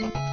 thank you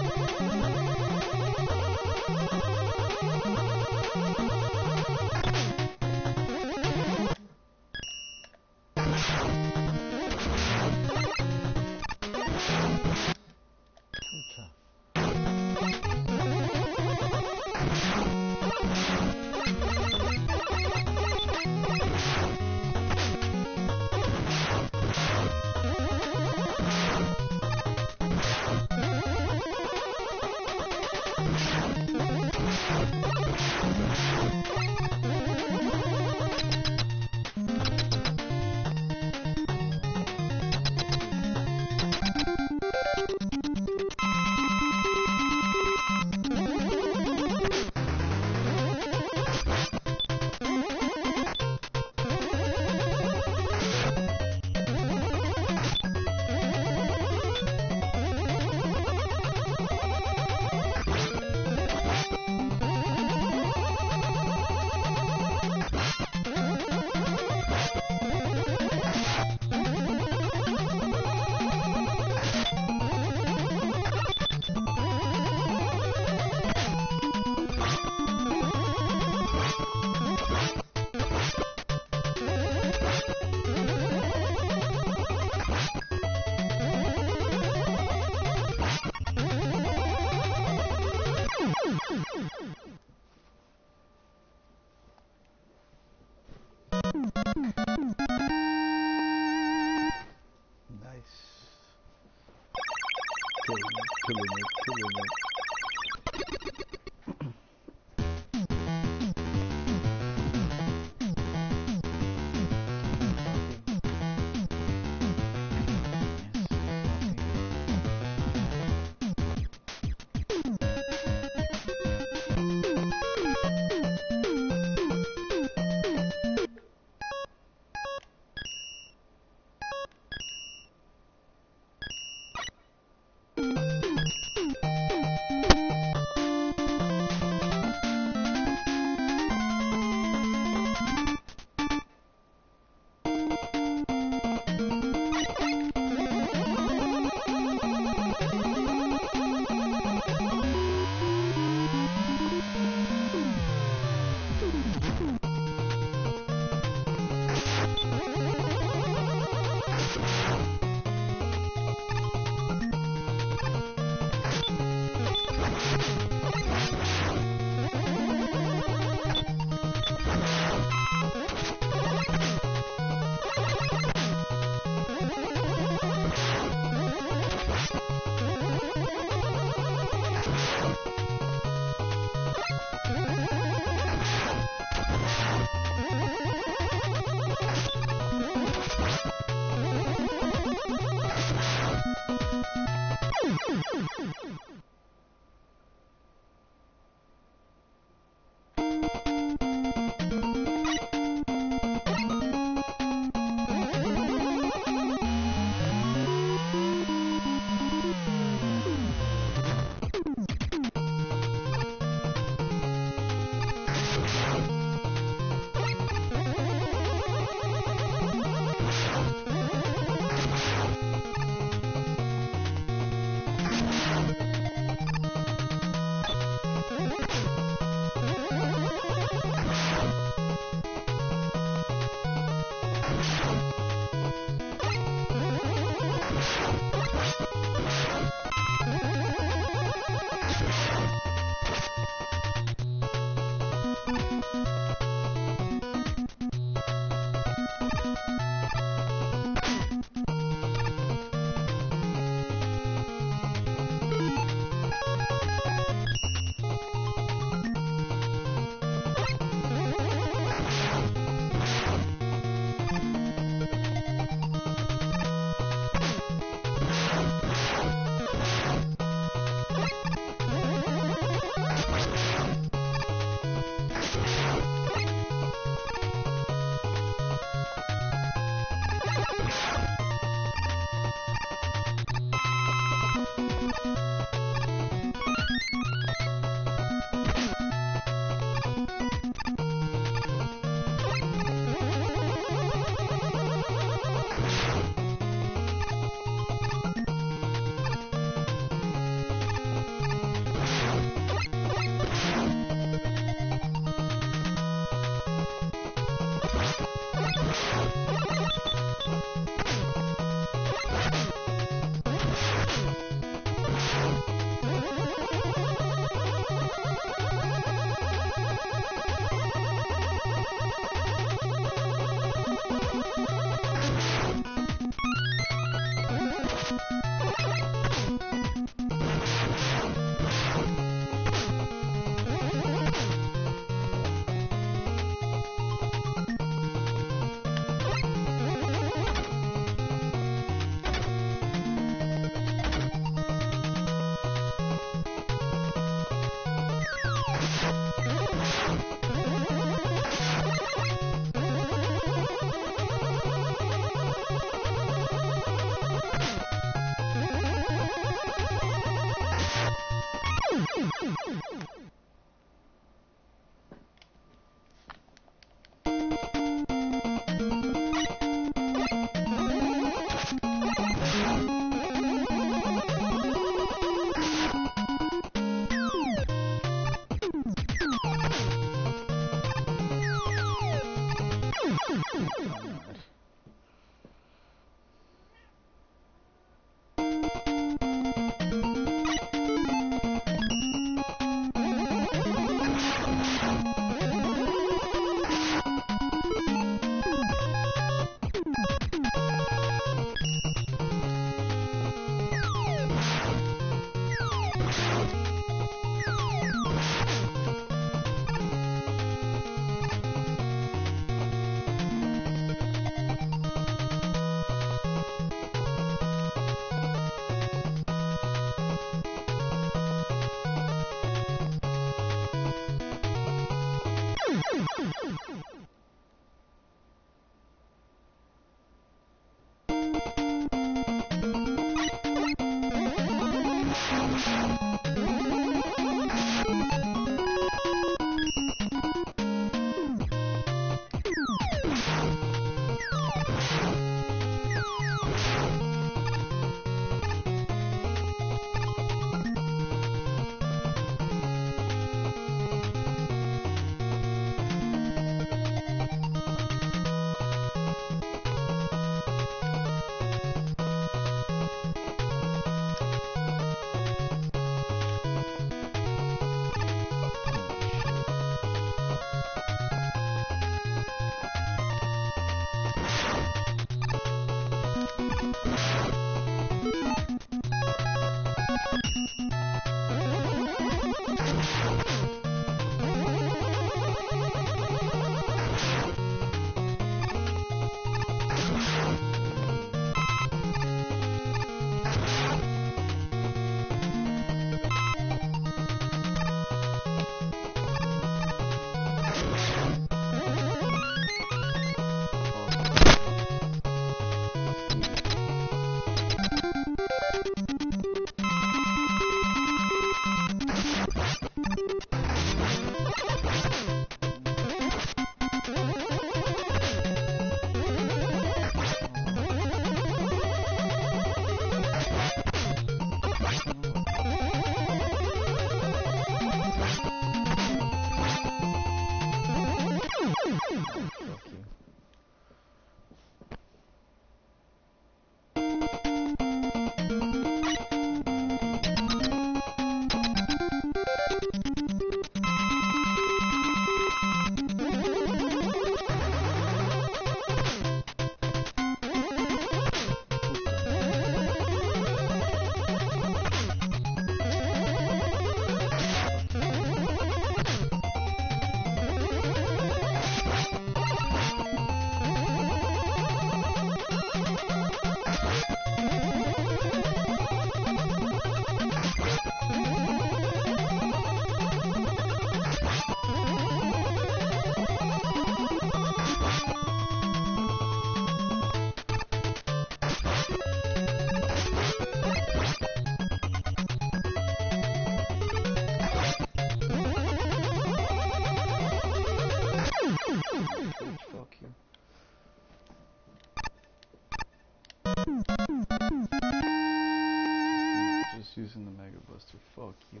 using the Mega Buster. Fuck you.